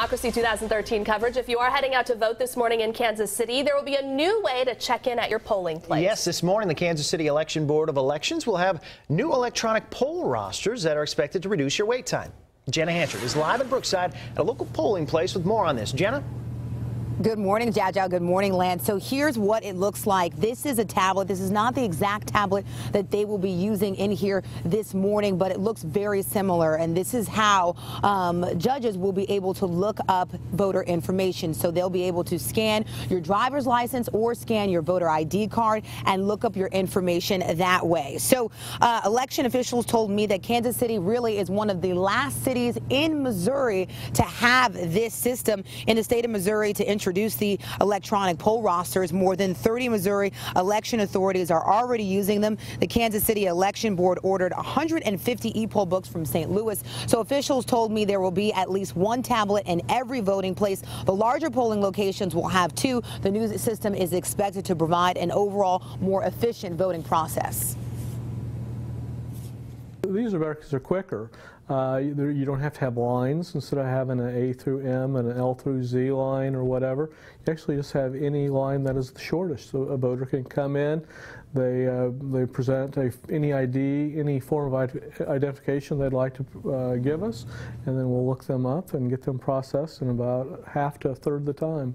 Democracy 2013 coverage. If you are heading out to vote this morning in Kansas City, there will be a new way to check in at your polling place. Yes, this morning the Kansas City Election Board of Elections will have new electronic poll rosters that are expected to reduce your wait time. Jenna Hanchard is live in Brookside at a local polling place with more on this. Jenna? Good morning, Jaja. Good morning, Lance. So here's what it looks like. This is a tablet. This is not the exact tablet that they will be using in here this morning, but it looks very similar. And this is how um, judges will be able to look up voter information. So they'll be able to scan your driver's license or scan your voter ID card and look up your information that way. So uh, election officials told me that Kansas City really is one of the last cities in Missouri to have this system in the state of Missouri to introduce introduce the electronic poll rosters. More than 30 Missouri election authorities are already using them. The Kansas City Election Board ordered 150 e-poll books from St. Louis. So officials told me there will be at least one tablet in every voting place. The larger polling locations will have two. The new system is expected to provide an overall more efficient voting process. These are because they're quicker. Uh, you don't have to have lines instead of having an A through M and an L through Z line or whatever. You actually just have any line that is the shortest. So a voter can come in, they uh, they present a, any ID, any form of identification they'd like to uh, give us, and then we'll look them up and get them processed in about half to a third of the time.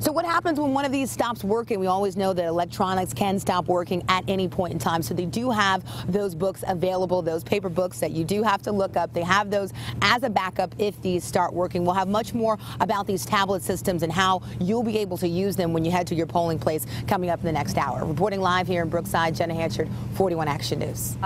So what happens when one of these stops working? We always know that electronics can stop working at any point in time. So they do have those books available, those paper books that you do have to look up. They have those as a backup if these start working. We'll have much more about these tablet systems and how you'll be able to use them when you head to your polling place coming up in the next hour. Reporting live here in Brookside, Jenna Hanchard, 41 Action News.